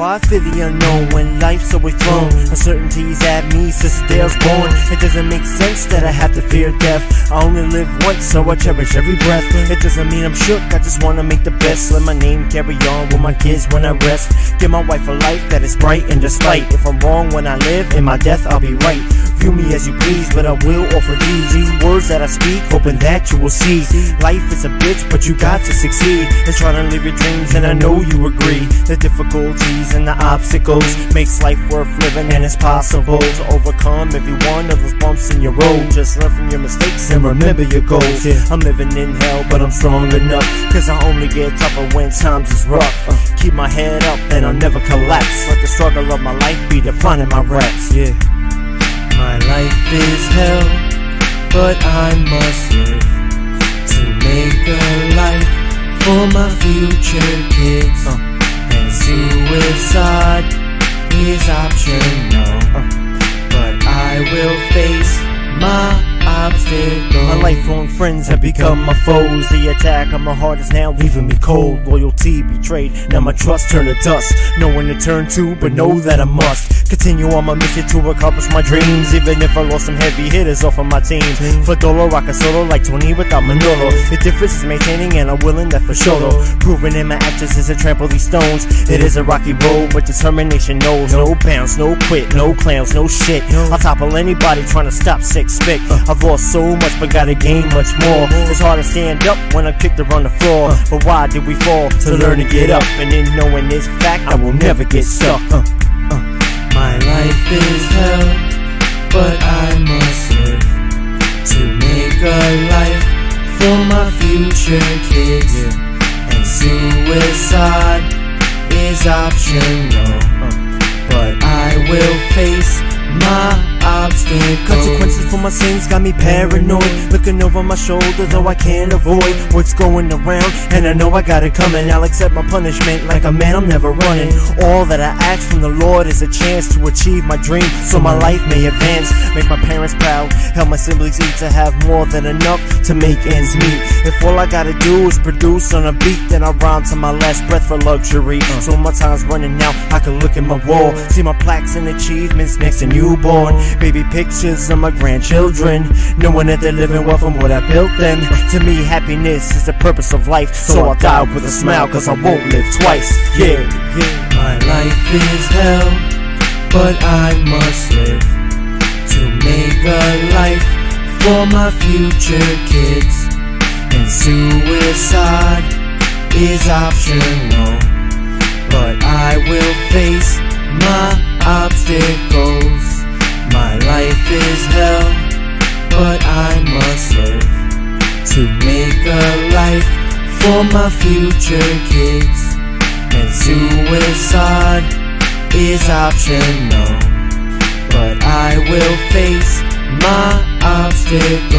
I fear the unknown when life's always thrown uncertainties at me since the day I was born. It doesn't make sense that I have to fear death. I only live once, so I cherish every breath. It doesn't mean I'm shook, I just wanna make the best. Let my name carry on with my kids when I rest. Give my wife a life that is bright and despite. If I'm wrong when I live, in my death I'll be right. View me as you please, but I will offer these, these words that I speak, hoping that you will see. Life is a bitch, but you got to succeed. It's trying to live your dreams, and I know you agree. The difficulties and the obstacles makes life worth living, and it's possible to overcome every one of those bumps in your road. Just learn from your mistakes and remember your goals. I'm living in hell, but I'm strong enough, cause I only get tougher when times is rough. Uh, keep my head up, and I'll never collapse. Let the struggle of my life be defining my raps. Yeah. My life is hell, but I must live to make a life for my future kids. Uh, and suicide is optional, lifelong friends have become my foes. The attack on my heart is now leaving me cold. Loyalty betrayed, now my trust turned to dust. No one to turn to, but know that I must. Continue on my mission to accomplish my dreams, even if I lost some heavy hitters off of my team. For Dolo, rock a solo like Tony without Manolo. The difference is maintaining and I'm willing that for sure. Proving in my actions is to trample these stones. It is a rocky road, but determination knows no bounds, no quit, no clowns, no shit. I'll topple anybody trying to stop six spick. Uh. I've lost so much, but gotta gain much more. It's hard to stand up when I'm kicked around the floor. But why did we fall? To learn to get up, and in knowing this fact, I will never get stuck. Uh, uh. My life is hell, but I must live to make a life for my future kids. And suicide is optional, but I will face my obstacles. Consequences for my sins got me paranoid. Looking over my shoulder, though I can't avoid what's going around. And I know I got it coming. I'll accept my punishment like a man, I'm never running. All that I ask from the Lord is a chance to achieve my dream so my life may advance. Make my parents proud, help my siblings eat to have more than enough to make ends meet. If all I gotta do is produce on a beat, then I rhyme to my last breath for luxury. Uh. So my time's running out, I can look at my wall, see my plaques and achievements next to newborn. Baby pictures of my grandchildren, knowing that they're living well from what I built them. To me, happiness is the purpose of life, so I'll die with a smile, cause I won't live twice. Yeah, yeah. My life is hell, but I must live to make a life for my future kids. And suicide is optional, but I must live to make a life for my future kids. And suicide is optional, but I will face my obstacles.